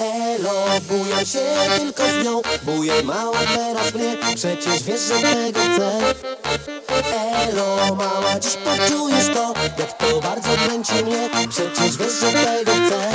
Elo, buja się tylko z nią Buje mała teraz mnie. Przecież wiesz, że tego chcę. Elo, mała, dziś poczujesz to Jak to bardzo kręci mnie. Przecież wiesz, że tego chcę.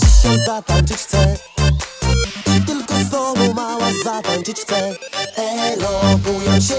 dzisiaj zatańczyć chcę. Tylko z tobą mała zatańczyć chcę. Elokuję się